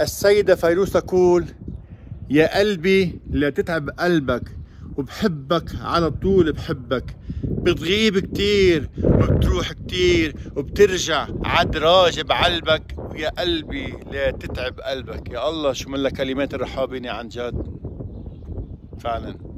السيدة فيروز تقول يا قلبي لا تتعب قلبك وبحبك على طول بحبك. بتغيب كتير وبتروح كتير وبترجع عدراج بعلبك ويا قلبي لا تتعب قلبك. يا الله شو من كلمات الرحابيني عن جد؟ فعلا.